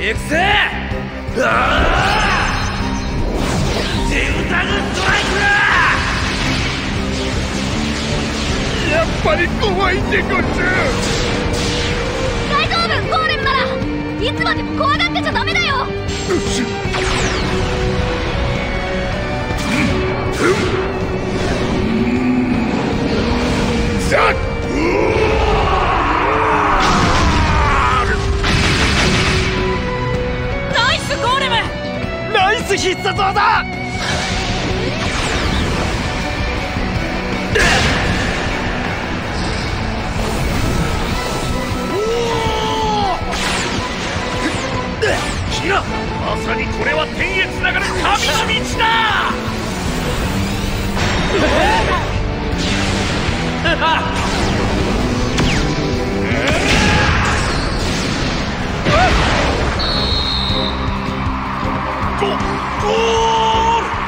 行くぜ。あデウタグストライクやっぱり怖いでごんす大丈夫ゴーレムなら。いつまでも怖がってちゃダメだよ。ザナイス必殺技! キラまさにこれは天へつながるゴゴー